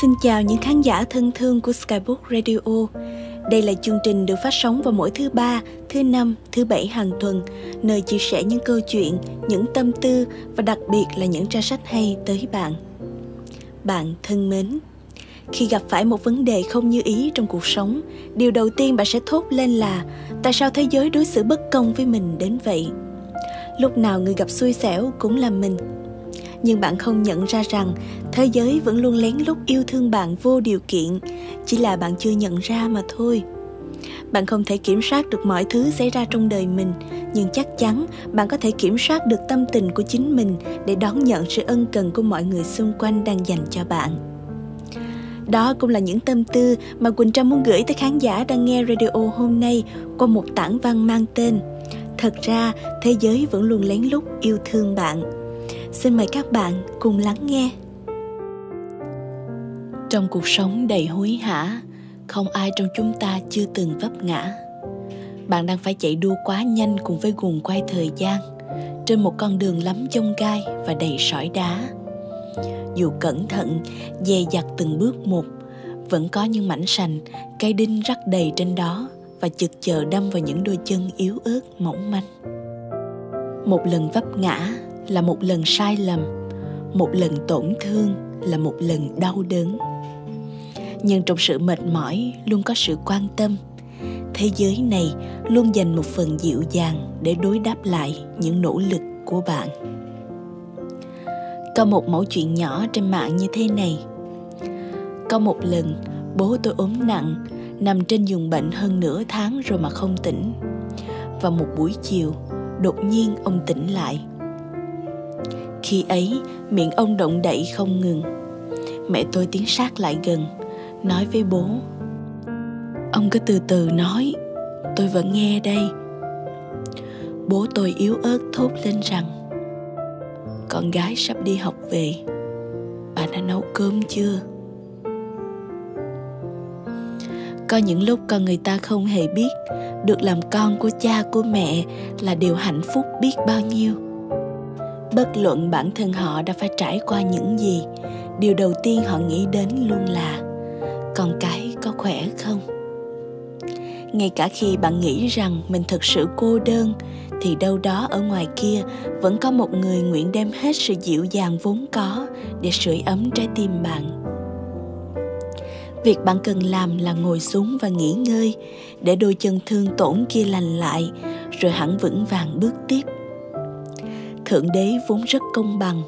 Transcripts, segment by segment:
Xin chào những khán giả thân thương của Skybook Radio. Đây là chương trình được phát sóng vào mỗi thứ ba, thứ năm, thứ bảy hàng tuần, nơi chia sẻ những câu chuyện, những tâm tư và đặc biệt là những trang sách hay tới bạn. Bạn thân mến, khi gặp phải một vấn đề không như ý trong cuộc sống, điều đầu tiên bạn sẽ thốt lên là tại sao thế giới đối xử bất công với mình đến vậy? Lúc nào người gặp xui xẻo cũng là mình nhưng bạn không nhận ra rằng thế giới vẫn luôn lén lút yêu thương bạn vô điều kiện. Chỉ là bạn chưa nhận ra mà thôi. Bạn không thể kiểm soát được mọi thứ xảy ra trong đời mình nhưng chắc chắn bạn có thể kiểm soát được tâm tình của chính mình để đón nhận sự ân cần của mọi người xung quanh đang dành cho bạn. Đó cũng là những tâm tư mà Quỳnh Trâm muốn gửi tới khán giả đang nghe radio hôm nay qua một tảng văn mang tên Thật ra, thế giới vẫn luôn lén lút yêu thương bạn. Xin mời các bạn cùng lắng nghe. Trong cuộc sống đầy hối hả, không ai trong chúng ta chưa từng vấp ngã. Bạn đang phải chạy đua quá nhanh cùng với guồng quay thời gian trên một con đường lắm chông gai và đầy sỏi đá. Dù cẩn thận, dè dặt từng bước một, vẫn có những mảnh sành, cây đinh rắc đầy trên đó và chực chờ đâm vào những đôi chân yếu ớt mỏng manh. Một lần vấp ngã là một lần sai lầm, một lần tổn thương là một lần đau đớn. Nhưng trong sự mệt mỏi luôn có sự quan tâm, thế giới này luôn dành một phần dịu dàng để đối đáp lại những nỗ lực của bạn. Có một mẫu chuyện nhỏ trên mạng như thế này. Có một lần, bố tôi ốm nặng, nằm trên giường bệnh hơn nửa tháng rồi mà không tỉnh. Và một buổi chiều, đột nhiên ông tỉnh lại khi ấy, miệng ông động đậy không ngừng. Mẹ tôi tiến sát lại gần, nói với bố, ông cứ từ từ nói, tôi vẫn nghe đây. Bố tôi yếu ớt thốt lên rằng, con gái sắp đi học về, bà đã nấu cơm chưa? Có những lúc con người ta không hề biết được làm con của cha của mẹ là điều hạnh phúc biết bao nhiêu bất luận bản thân họ đã phải trải qua những gì, điều đầu tiên họ nghĩ đến luôn là, con cái có khỏe không? Ngay cả khi bạn nghĩ rằng mình thực sự cô đơn, thì đâu đó ở ngoài kia vẫn có một người nguyện đem hết sự dịu dàng vốn có để sưởi ấm trái tim bạn. Việc bạn cần làm là ngồi xuống và nghỉ ngơi, để đôi chân thương tổn kia lành lại, rồi hẳn vững vàng bước tiếp thượng đế vốn rất công bằng.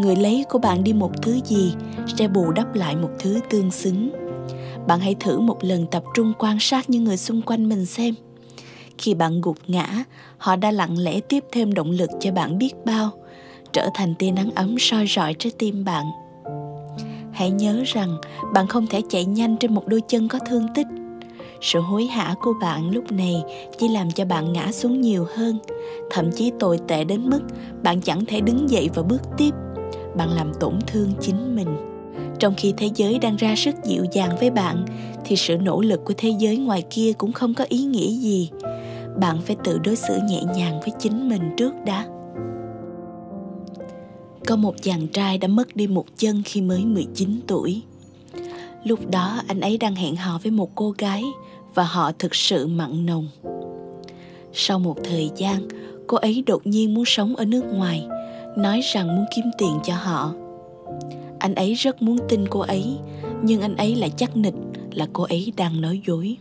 Người lấy của bạn đi một thứ gì sẽ bù đắp lại một thứ tương xứng. Bạn hãy thử một lần tập trung quan sát những người xung quanh mình xem. Khi bạn gục ngã, họ đã lặng lẽ tiếp thêm động lực cho bạn biết bao, trở thành tia nắng ấm soi rọi trái tim bạn. Hãy nhớ rằng bạn không thể chạy nhanh trên một đôi chân có thương tích sự hối hả của bạn lúc này chỉ làm cho bạn ngã xuống nhiều hơn. Thậm chí tồi tệ đến mức bạn chẳng thể đứng dậy và bước tiếp. Bạn làm tổn thương chính mình. Trong khi thế giới đang ra sức dịu dàng với bạn, thì sự nỗ lực của thế giới ngoài kia cũng không có ý nghĩa gì. Bạn phải tự đối xử nhẹ nhàng với chính mình trước đã. Có một chàng trai đã mất đi một chân khi mới 19 tuổi. Lúc đó anh ấy đang hẹn hò với một cô gái và họ thực sự mặn nồng. Sau một thời gian, cô ấy đột nhiên muốn sống ở nước ngoài, nói rằng muốn kiếm tiền cho họ. Anh ấy rất muốn tin cô ấy, nhưng anh ấy lại chắc nịch là cô ấy đang nói dối.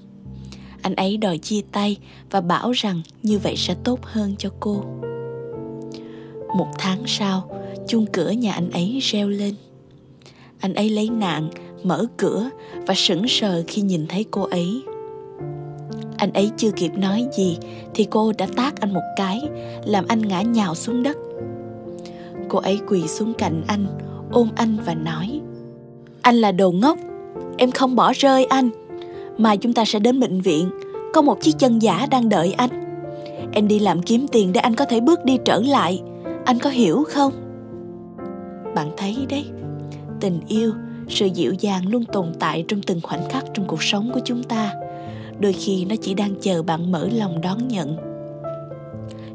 Anh ấy đòi chia tay và bảo rằng như vậy sẽ tốt hơn cho cô. Một tháng sau, chuông cửa nhà anh ấy reo lên. Anh ấy lấy nạn, mở cửa và sững sờ khi nhìn thấy cô ấy. Anh ấy chưa kịp nói gì thì cô đã tát anh một cái, làm anh ngã nhào xuống đất. Cô ấy quỳ xuống cạnh anh, ôm anh và nói, anh là đồ ngốc, em không bỏ rơi anh. Mà chúng ta sẽ đến bệnh viện, có một chiếc chân giả đang đợi anh. Em đi làm kiếm tiền để anh có thể bước đi trở lại, anh có hiểu không? Bạn thấy đấy, tình yêu sự dịu dàng luôn tồn tại trong từng khoảnh khắc trong cuộc sống của chúng ta. Đôi khi nó chỉ đang chờ bạn mở lòng đón nhận.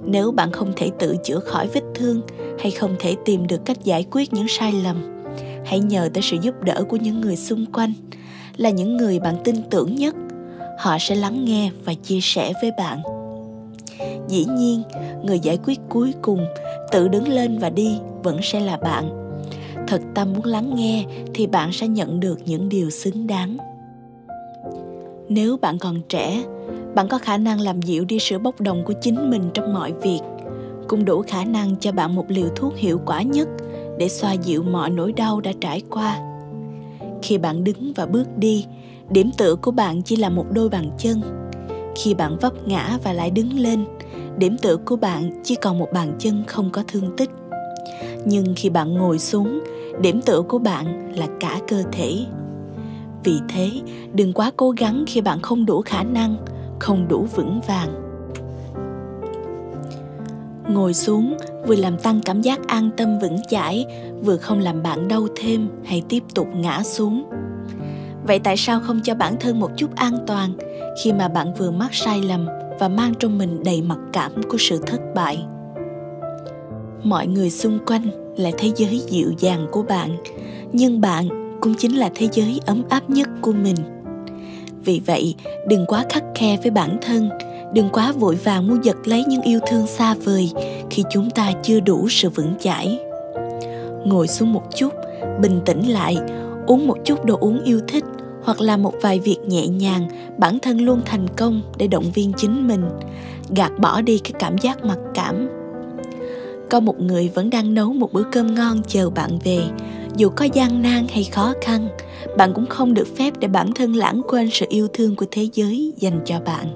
Nếu bạn không thể tự chữa khỏi vết thương hay không thể tìm được cách giải quyết những sai lầm, hãy nhờ tới sự giúp đỡ của những người xung quanh, là những người bạn tin tưởng nhất. Họ sẽ lắng nghe và chia sẻ với bạn. Dĩ nhiên, người giải quyết cuối cùng tự đứng lên và đi vẫn sẽ là bạn thật tâm muốn lắng nghe thì bạn sẽ nhận được những điều xứng đáng. Nếu bạn còn trẻ, bạn có khả năng làm dịu đi sự bốc đồng của chính mình trong mọi việc, cũng đủ khả năng cho bạn một liều thuốc hiệu quả nhất để xoa dịu mọi nỗi đau đã trải qua. Khi bạn đứng và bước đi, điểm tựa của bạn chỉ là một đôi bàn chân. Khi bạn vấp ngã và lại đứng lên, điểm tựa của bạn chỉ còn một bàn chân không có thương tích. Nhưng khi bạn ngồi xuống điểm tựa của bạn là cả cơ thể. Vì thế, đừng quá cố gắng khi bạn không đủ khả năng, không đủ vững vàng. Ngồi xuống vừa làm tăng cảm giác an tâm vững chãi, vừa không làm bạn đau thêm hay tiếp tục ngã xuống. Vậy tại sao không cho bản thân một chút an toàn khi mà bạn vừa mắc sai lầm và mang trong mình đầy mặc cảm của sự thất bại? Mọi người xung quanh là thế giới dịu dàng của bạn, nhưng bạn cũng chính là thế giới ấm áp nhất của mình. Vì vậy, đừng quá khắc khe với bản thân, đừng quá vội vàng muốn giật lấy những yêu thương xa vời khi chúng ta chưa đủ sự vững chãi. Ngồi xuống một chút, bình tĩnh lại, uống một chút đồ uống yêu thích hoặc làm một vài việc nhẹ nhàng, bản thân luôn thành công để động viên chính mình. Gạt bỏ đi cái cảm giác mặc cảm có một người vẫn đang nấu một bữa cơm ngon chờ bạn về. Dù có gian nan hay khó khăn, bạn cũng không được phép để bản thân lãng quên sự yêu thương của thế giới dành cho bạn.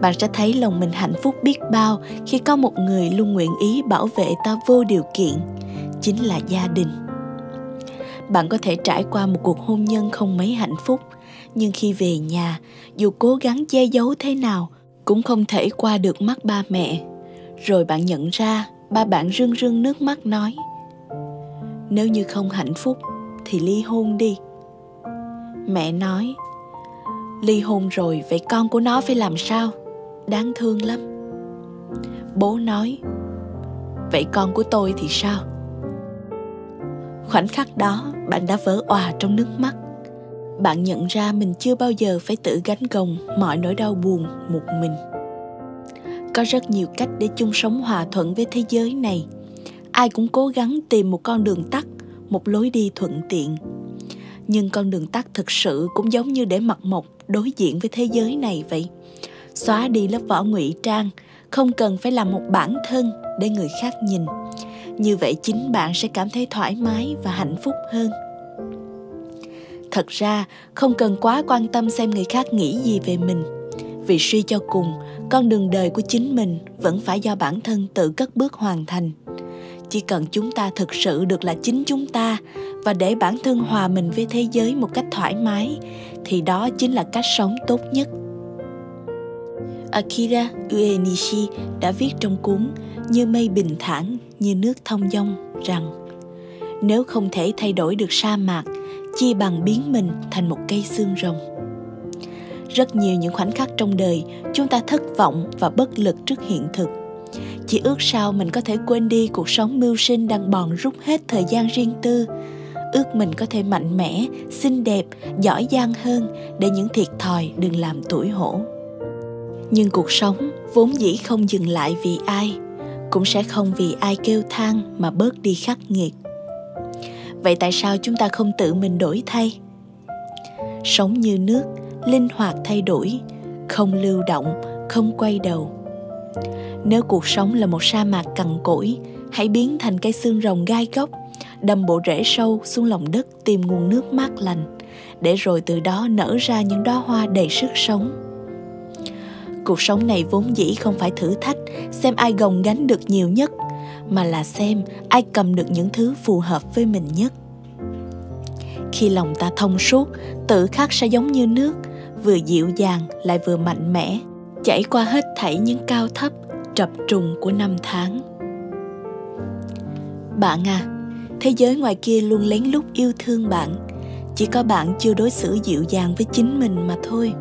Bạn sẽ thấy lòng mình hạnh phúc biết bao khi có một người luôn nguyện ý bảo vệ ta vô điều kiện, chính là gia đình. Bạn có thể trải qua một cuộc hôn nhân không mấy hạnh phúc, nhưng khi về nhà, dù cố gắng che giấu thế nào, cũng không thể qua được mắt ba mẹ rồi bạn nhận ra ba bạn rưng rưng nước mắt nói, nếu như không hạnh phúc thì ly hôn đi. Mẹ nói, ly hôn rồi vậy con của nó phải làm sao? Đáng thương lắm. Bố nói, vậy con của tôi thì sao? Khoảnh khắc đó, bạn đã vỡ òa trong nước mắt. Bạn nhận ra mình chưa bao giờ phải tự gánh gồng mọi nỗi đau buồn một mình có rất nhiều cách để chung sống hòa thuận với thế giới này. Ai cũng cố gắng tìm một con đường tắt, một lối đi thuận tiện. Nhưng con đường tắt thực sự cũng giống như để mặt mộc đối diện với thế giới này vậy. Xóa đi lớp vỏ ngụy trang, không cần phải làm một bản thân để người khác nhìn. Như vậy chính bạn sẽ cảm thấy thoải mái và hạnh phúc hơn. Thật ra, không cần quá quan tâm xem người khác nghĩ gì về mình vì suy cho cùng, con đường đời của chính mình vẫn phải do bản thân tự cất bước hoàn thành. Chỉ cần chúng ta thực sự được là chính chúng ta và để bản thân hòa mình với thế giới một cách thoải mái, thì đó chính là cách sống tốt nhất. Akira uenishi đã viết trong cuốn như mây bình thản, như nước thông dong rằng, nếu không thể thay đổi được sa mạc, chi bằng biến mình thành một cây xương rồng rất nhiều những khoảnh khắc trong đời chúng ta thất vọng và bất lực trước hiện thực. Chỉ ước sao mình có thể quên đi cuộc sống mưu sinh đang bòn rút hết thời gian riêng tư. Ước mình có thể mạnh mẽ, xinh đẹp, giỏi giang hơn để những thiệt thòi đừng làm tuổi hổ. Nhưng cuộc sống vốn dĩ không dừng lại vì ai, cũng sẽ không vì ai kêu than mà bớt đi khắc nghiệt. Vậy tại sao chúng ta không tự mình đổi thay? Sống như nước linh hoạt thay đổi, không lưu động, không quay đầu. Nếu cuộc sống là một sa mạc cằn cỗi, hãy biến thành cây xương rồng gai góc, đâm bộ rễ sâu xuống lòng đất tìm nguồn nước mát lành, để rồi từ đó nở ra những đóa hoa đầy sức sống. Cuộc sống này vốn dĩ không phải thử thách, xem ai gồng gánh được nhiều nhất, mà là xem ai cầm được những thứ phù hợp với mình nhất. Khi lòng ta thông suốt, tự khắc sẽ giống như nước vừa dịu dàng lại vừa mạnh mẽ, chảy qua hết thảy những cao thấp, trập trùng của năm tháng. Bạn à thế giới ngoài kia luôn lén lút yêu thương bạn. Chỉ có bạn chưa đối xử dịu dàng với chính mình mà thôi.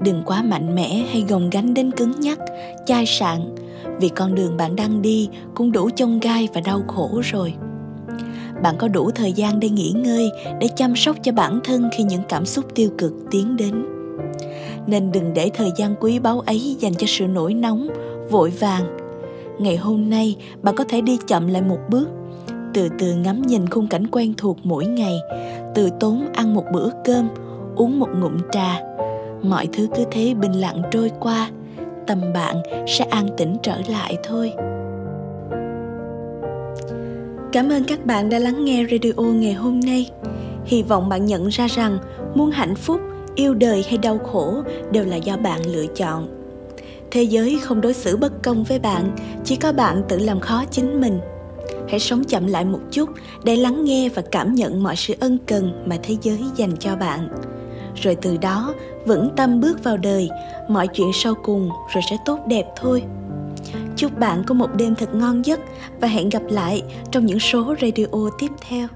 Đừng quá mạnh mẽ hay gồng gánh đến cứng nhắc, chai sạn. Vì con đường bạn đang đi cũng đủ chông gai và đau khổ rồi bạn có đủ thời gian để nghỉ ngơi, để chăm sóc cho bản thân khi những cảm xúc tiêu cực tiến đến. Nên đừng để thời gian quý báu ấy dành cho sự nổi nóng, vội vàng. Ngày hôm nay, bạn có thể đi chậm lại một bước. Từ từ ngắm nhìn khung cảnh quen thuộc mỗi ngày. Từ tốn ăn một bữa cơm, uống một ngụm trà. Mọi thứ cứ thế bình lặng trôi qua. Tâm bạn sẽ an tĩnh trở lại thôi cảm ơn các bạn đã lắng nghe radio ngày hôm nay. Hy vọng bạn nhận ra rằng muốn hạnh phúc, yêu đời hay đau khổ đều là do bạn lựa chọn. Thế giới không đối xử bất công với bạn, chỉ có bạn tự làm khó chính mình. Hãy sống chậm lại một chút để lắng nghe và cảm nhận mọi sự ân cần mà thế giới dành cho bạn. Rồi từ đó, vững tâm bước vào đời, mọi chuyện sau cùng rồi sẽ tốt đẹp thôi chúc bạn có một đêm thật ngon giấc và hẹn gặp lại trong những số radio tiếp theo.